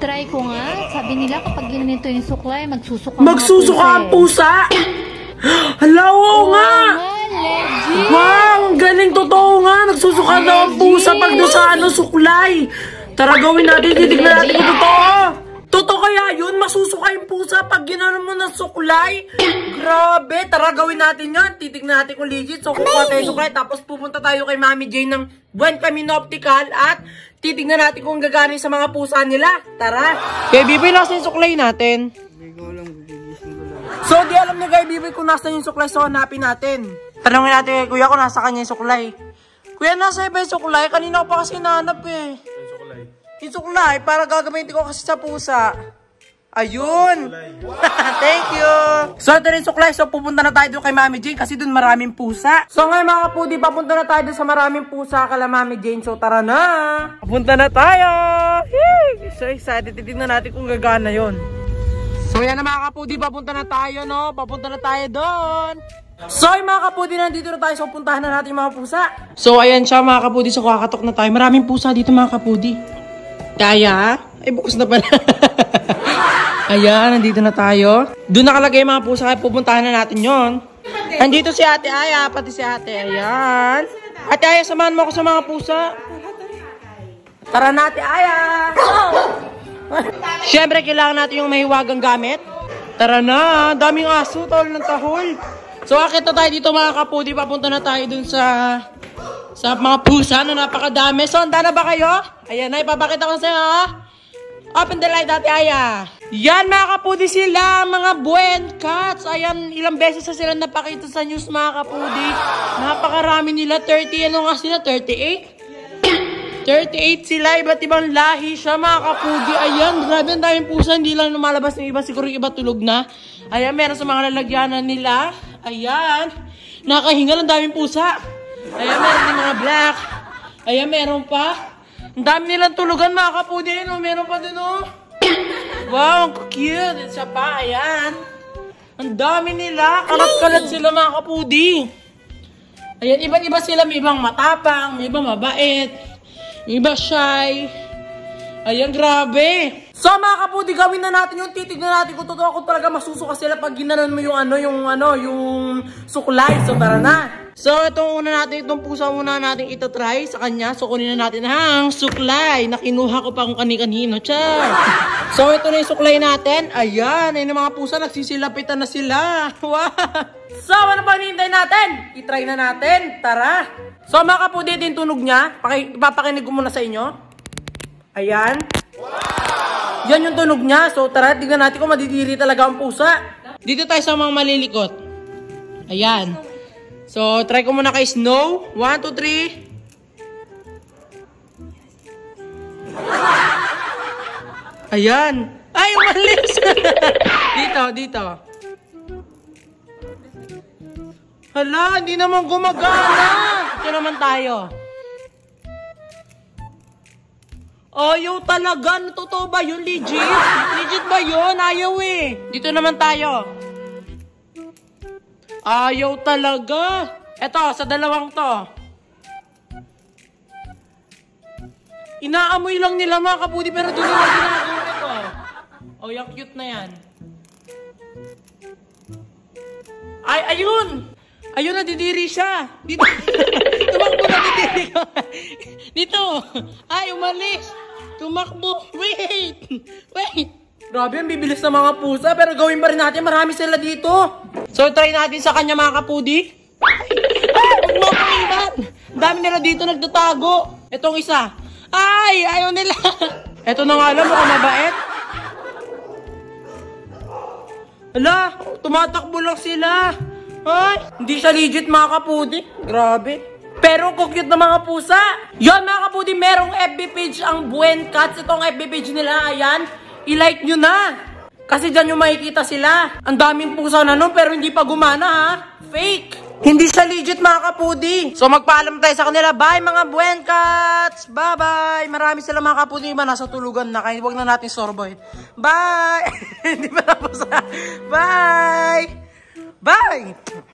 Try ko nga. Sabi nila kapag ginanito yung suklay, magsusuka Magsusuka ang pusa! Hala, oo nga! legit. Wow, ang galing totoo nga. Nagsusuka daw ang pusa pag doon sa ano, suklay. Tara gawin natin, titignan natin kung totoo. Totoo kaya yun? Masusuka yung pusa pag ginanon mo ng suklay? Grabe, tara gawin natin yan. Titignan natin kung legit. So, kukuha tayo suklay. Tapos pupunta tayo kay Mami Jane ng Buen Camino Optical at titignan natin kung gagana sa mga pusa nila. Tara. Kaya Bibi, nasa yung suklay natin? So, di alam ni Guy Bibi kung nasa yung suklay, so hanapin natin. Tanungin natin kay Kuya kung nasa kanya yung suklay. Kuya, nasa iba yung suklay? Kanina ko pa kasi nahanap eh. Suklay? Yung suklay, para gagamitin ko kasi sa pusa. Ayun! Thank you! So, ito rin suklay. So, pupunta na tayo doon kay Mami Jane kasi doon maraming pusa. So, ngayon mga kapudi, papunta na tayo doon sa maraming pusa kala Mami Jane. So, tara na! Papunta na tayo! Yay! So excited. Titignan natin kung gagana yon. So yan na mga kapudi, papunta na tayo no, papunta na tayo doon. So yung mga kapudi, nandito na tayo, so puntahan na natin mga pusa. So ayan siya mga kapudi, so kakatok na tayo. Maraming pusa dito mga kapudi. Kaya? Ay bukas na pala. ayan, nandito na tayo. Doon nakalagay mga pusa, kaya pupuntahan na natin yon. Nandito si ate Aya, pati si ate, ayan. Ate Aya, samahan mo ako sa mga pusa. Tara na ate Aya! Siyempre, kailangan natin yung mahiwagang gamit. Tara na, daming aso, tahol ng tahol. So, akit na tayo dito mga kapudi. Papunta na tayo dun sa sa mga pusa na napakadami. So, handa na ba kayo? Ayan na, ipapakita ko sa inyo. ha? Open the light, Ate Aya. Yan, mga kapudi sila, mga buen cats. Ayan, ilang beses na sila napakita sa news, mga kapudi. Napakarami nila, 30, ano nga sila, 38? 38 sila, iba't ibang lahi siya mga kapugi. Ayan, grabe ang daming pusa. Hindi lang lumalabas ng iba. Siguro iba tulog na. Ayan, meron sa mga lalagyanan nila. Ayan. Nakahingal ang daming pusa. Ayan, meron din mga black. Ayan, meron pa. Ang dami nilang tulugan mga kapugi. Ayan, oh, meron pa din oh. Wow, ang cute. Isa pa, ayan. Ang dami nila. Kalat-kalat sila mga kapudi. Ayan, iba't iba sila. May ibang matapang, may ibang mabait. Yung iba shy. Ayan, grabe. So mga kapudi, gawin na natin yung titignan natin kung totoo kung talaga masusuka sila pag ginanon mo yung ano, yung ano, yung suklay. So tara na. So itong una natin, itong pusa muna natin itatry sa kanya. So kunin na natin ang suklay na kinuha ko pa kung kani-kanino. Char! So ito na yung suklay natin. Ayan, ayun yung mga pusa, nagsisilapitan na sila. Wow! So ano pa hinihintay natin? I-try na natin. Tara! So mga ito yung tunog niya. Paki ipapakinig ko muna sa inyo. Ayan. Yan yung tunog niya. So tara, tignan natin kung madidiri talaga ang pusa. Dito tayo sa mga malilikot. Ayan. So, try ko muna kay Snow. One, two, three. Ayan. Ay, umalis. dito, dito. Hala, hindi naman gumagana. Ito naman tayo. Ayaw talaga. Totoo ba yun? Legit? Legit ba yun? Ayaw eh. Dito naman tayo. Ayaw talaga. Eto, sa dalawang to. Inaamoy lang nila mga kabudi pero di nila ginagawa ito. Oh, yung cute na yan. Ay, ayun! Ayun, nadidiri siya. Dito. Tumakbo na didiri ko. Dito. Ay, umalis. Tumakbo. Wait. Wait. Grabe, ang bibilis ng mga pusa. Pero gawin pa rin natin. Marami sila dito. So, try natin sa kanya mga kapudi. Ay, huwag mo. Ang dami nila dito nagtatago. Itong isa. Ay, ayaw nila. Ito na nga lang, mukhang mabait. Hala, tumatakbo lang sila. Ay, hindi siya legit mga kapudi. Grabe. Pero cute na mga pusa. Yon mga kapudi, merong FB page ang Buen Cats. Itong FB page nila, ayan. I-like nyo na. Kasi dyan yung makikita sila. Ang daming pusa na nun, pero hindi pa gumana ha. Fake. Hindi siya legit mga kapudi. So magpaalam tayo sa kanila. Bye mga Buen Cats. Bye bye. Marami sila mga kapudi. Iba nasa tulugan na. Kaya huwag na natin sorboy. Bye. Hindi pa tapos. Bye. Bye.